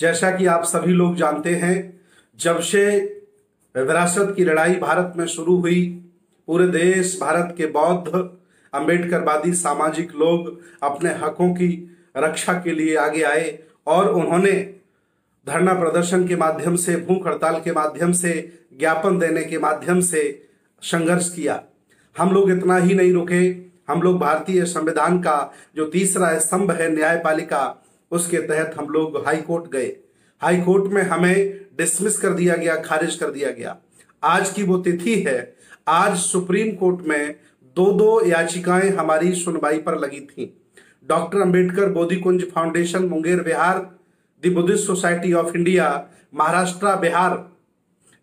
जैसा कि आप सभी लोग जानते हैं, जब से विरासत की लड़ाई भारत में शुरू हुई, पूरे देश भारत के बौद्ध अंबेडकरवादी सामाजिक लोग अपने हकों की रक्षा के लिए आगे आए और उन्होंने धरना प्रदर्शन के माध्यम से, भूख हड़ताल के माध्यम से, ज्ञापन देने के माध्यम से संघर्ष किया। हम लोग इतना ही नहीं रुके। हम लोग भारतीय संविधान का जो तीसरा स्तंभ है, न्यायपालिका उसके तहत हम लोग हाई कोर्ट गए। हाई कोर्ट में हमें डिसमिस कर दिया गया खारिज कर दिया गया। आज की वो तिथि है। आज सुप्रीम कोर्ट में दो दो याचिकाएँ हमारी सुनवाई पर लगी थी। Doctor Ambedkar Bodhikunj foundation Munger Bihar the Buddhist society of India Maharashtra Bihar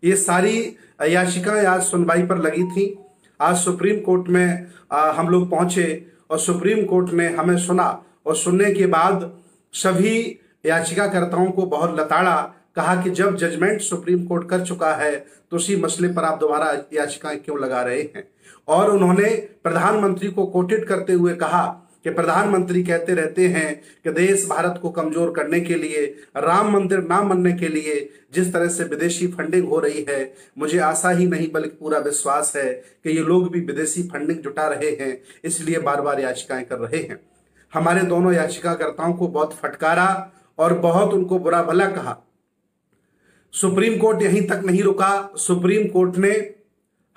ये सारी याचिकाएँ आज सुनवाई पर लगी थी। आज सुप्रीम कोर्ट में आ, हम लोग पहुँचे और सुप्रीम कोर्ट ने हमें सुना और सुनने के बाद सभी याचिकाकर्ताओं को बहुत लताड़ा कहा कि जब जजमेंट सुप्रीम कोर्ट कर चुका है तो उसी मसले पर आप दोबारा याचिकाएँ क्यों लगा रहे हैं? और उन्होंने प्रधानमंत्री को कोटेड करते हुए कहा कि प्रधानमंत्री कहते रहते हैं कि देश भारत को कमज़ोर करने के लिए, राम मंदिर ना बनने के लिए जिस तरह से विदेशी फंडिंग हो रही है, मुझे आशा ही नहीं बल्कि पूरा विश्वास है कि ये लोग भी विदेशी फंडिंग जुटा रहे हैं, इसलिए बार बार याचिकाएँ कर रहे हैं। हमारे दोनों याचिकाकर्ताओं को बहुत फटकारा और बहुत उनको बुरा भला कहा। सुप्रीम कोर्ट यहीं तक नहीं रुका। सुप्रीम कोर्ट ने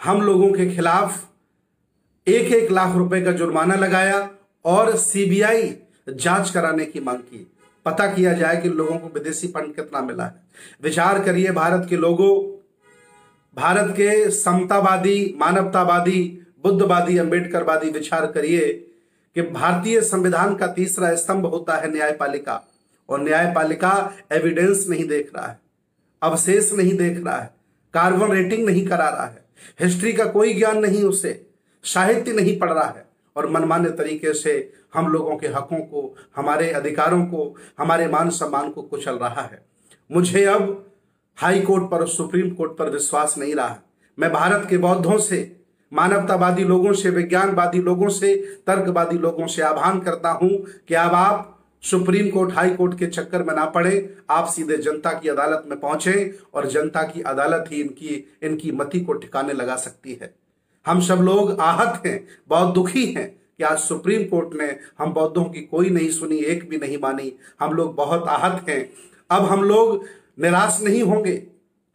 हम लोगों के खिलाफ एक एक लाख रुपए का जुर्माना लगाया और सीबीआई जाँच कराने की मांग की। पता किया जाए कि लोगों को विदेशी फंड कितना मिला है। विचार करिए भारत के लोगों, भारत के समतावादी, मानवतावादी, बुद्धवादी, अंबेडकरवादी विचार करिए कि भारतीय संविधान का तीसरा स्तंभ होता है न्यायपालिका, और न्यायपालिका एविडेंस नहीं देख रहा है, अवशेष नहीं देख रहा है कार्बन रेटिंग नहीं करा रहा है हिस्ट्री का कोई ज्ञान नहीं उसे, साहित्य नहीं पढ़ रहा है, और मनमाने तरीके से हम लोगों के हकों को, हमारे अधिकारों को, हमारे मान सम्मान को कुचल रहा है। मुझे अब हाई कोर्ट पर और सुप्रीम कोर्ट पर विश्वास नहीं रहा। मैं भारत के बौद्धों से मानवतावादी लोगों से, विज्ञानवादी लोगों से, तर्कवादी लोगों से आह्वान करता हूँ कि अब आप सुप्रीम कोर्ट, हाई कोर्ट के चक्कर में ना पड़े। आप सीधे जनता की अदालत में पहुँचे और जनता की अदालत ही इनकी इनकी मति को ठिकाने लगा सकती है। हम सब लोग आहत हैं, बहुत दुखी हैं कि आज सुप्रीम कोर्ट ने हम बौद्धों की कोई नहीं सुनी, एक भी नहीं मानी। हम लोग बहुत आहत हैं। अब हम लोग निराश नहीं होंगे।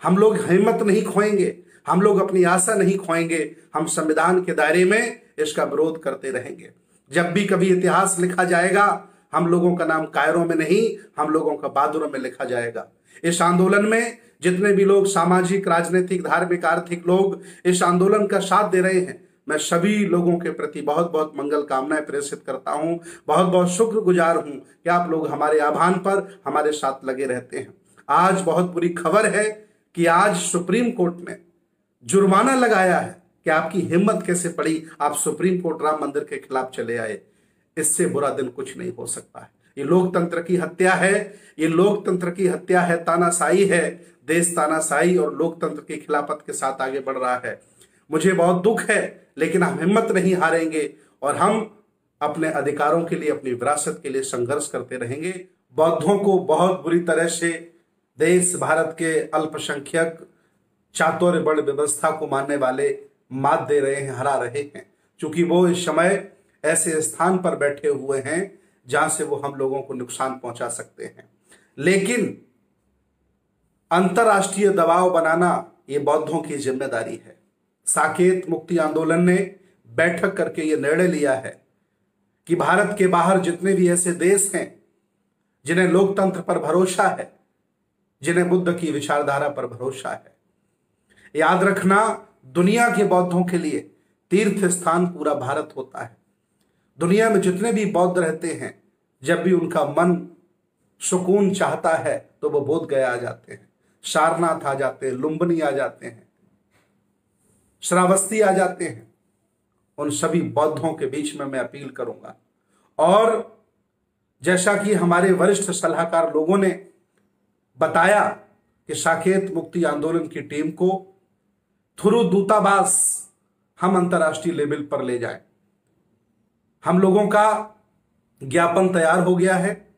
हम लोग हिम्मत नहीं खोएँगे। हम लोग अपनी आशा नहीं खोएँगे हम संविधान के दायरे में इसका विरोध करते रहेंगे। जब भी कभी इतिहास लिखा जाएगा, हम लोगों का नाम कायरों में नहीं, हम लोगों का बहादुरों में लिखा जाएगा। इस आंदोलन में जितने भी लोग सामाजिक, राजनीतिक, धार्मिक, आर्थिक लोग इस आंदोलन का साथ दे रहे हैं, मैं सभी लोगों के प्रति बहुत बहुत मंगल कामनाएँ प्रेषित करता हूँ। बहुत बहुत शुक्र गुजार हूँ कि आप लोग हमारे आह्वान पर हमारे साथ लगे रहते हैं। आज बहुत बुरी खबर है कि आज सुप्रीम कोर्ट ने जुर्माना लगाया है कि आपकी हिम्मत कैसे पड़ी, आप सुप्रीम कोर्ट राम मंदिर के खिलाफ चले आए। इससे बुरा दिन कुछ नहीं हो सकता है। ये लोकतंत्र की हत्या है, ये लोकतंत्र की हत्या है, तानाशाही है, देश तानाशाही और लोकतंत्र की खिलाफत के साथ आगे बढ़ रहा है। मुझे बहुत दुख है, लेकिन हम हिम्मत नहीं हारेंगे और हम अपने अधिकारों के लिए, अपनी विरासत के लिए संघर्ष करते रहेंगे। बौद्धों को बहुत बुरी तरह से देश, भारत के अल्पसंख्यक चातुर्य बड़ व्यवस्था को मानने वाले मात दे रहे हैं, हरा रहे हैं। क्योंकि वो इस समय ऐसे स्थान पर बैठे हुए हैं जहाँ से वो हम लोगों को नुकसान पहुँचा सकते हैं। लेकिन अंतर्राष्ट्रीय दबाव बनाना ये बौद्धों की ज़िम्मेदारी है। साकेत मुक्ति आंदोलन ने बैठक करके ये निर्णय लिया है कि भारत के बाहर जितने भी ऐसे देश हैं, जिन्हें लोकतंत्र पर भरोसा है, जिन्हें बुद्ध की विचारधारा पर भरोसा है याद रखना, दुनिया के बौद्धों के लिए तीर्थ स्थान पूरा भारत होता है। दुनिया में जितने भी बौद्ध रहते हैं, जब भी उनका मन सुकून चाहता है तो वो बोध गया आ जाते हैं। सारनाथ आ जाते हैं, लुम्बनी आ जाते हैं, श्रावस्ती आ जाते हैं। उन सभी बौद्धों के बीच में मैं अपील करूँगा। और जैसा कि हमारे वरिष्ठ सलाहकार लोगों ने बताया कि साकेत मुक्ति आंदोलन की टीम को थ्रू दूतावास हम अंतर्राष्ट्रीय लेवल पर ले जाए। हम लोगों का ज्ञापन तैयार हो गया है।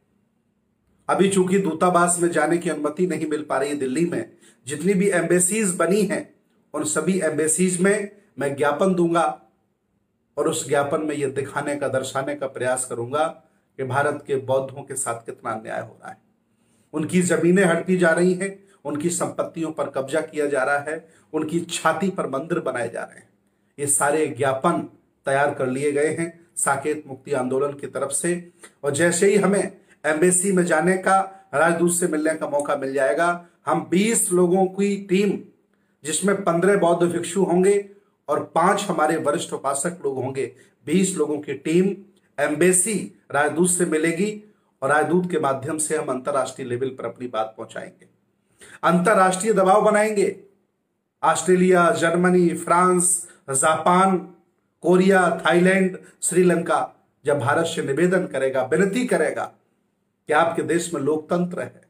अभी चूँकि दूतावास में जाने की अनुमति नहीं मिल पा रही है दिल्ली में, जितनी भी एम्बेसीज बनी हैं, उन सभी एम्बेसीज में मैं ज्ञापन दूँगा और उस ज्ञापन में यह दिखाने का, दर्शाने का प्रयास करूँगा कि भारत के बौद्धों के साथ कितना अन्याय हो रहा है। उनकी जमीनें हड़पी जा रही हैं उनकी संपत्तियों पर कब्जा किया जा रहा है, उनकी छाती पर मंदिर बनाए जा रहे हैं। ये सारे ज्ञापन तैयार कर लिए गए हैं साकेत मुक्ति आंदोलन की तरफ़ से। और जैसे ही हमें एम्बेसी में जाने का, राजदूत से मिलने का मौका मिल जाएगा, हम 20 लोगों की टीम, जिसमें 15 बौद्ध भिक्षु होंगे और पाँच हमारे वरिष्ठ उपासक लोग होंगे 20 लोगों की टीम एम्बेसी राजदूत से मिलेगी और राजदूत के माध्यम से हम अंतर्राष्ट्रीय लेवल पर अपनी बात पहुंचाएँगे। अंतर्राष्ट्रीय दबाव बनाएँगे। Australia, Germany, France, Japan, Korea, Thailand, Sri Lanka. जब भारत से निवेदन करेगा, विनती करेगा कि आपके देश में लोकतंत्र है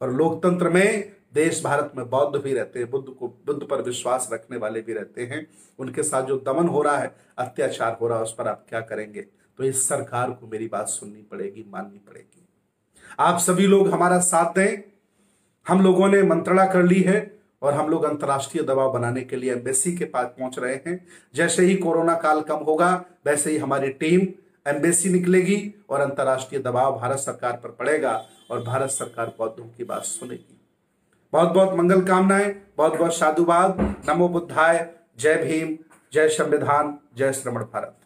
और लोकतंत्र में देश भारत में बौद्ध भी रहते हैं, बुद्ध को, बुद्ध पर विश्वास रखने वाले भी रहते हैं। उनके साथ जो दमन हो रहा है, अत्याचार हो रहा है, उस पर आप क्या करेंगे? तो इस सरकार को मेरी बात सुननी पड़ेगी, माननी पड़ेगी। आप सभी लोग हमारा साथ दें। हम लोगों ने मंत्रणा कर ली है और हम लोग अंतर्राष्ट्रीय दबाव बनाने के लिए एम्बेसी के पास पहुँच रहे हैं। जैसे ही कोरोना काल कम होगा, वैसे ही हमारी टीम एम्बेसी निकलेगी और अंतर्राष्ट्रीय दबाव भारत सरकार पर पड़ेगा और भारत सरकार बौद्धों की बात सुनेगी। बहुत बहुत मंगल कामनाएँ, बहुत बहुत साधुवाद। नमो बुद्धाय। जय भीम। जय संविधान। जय श्रमण भारत।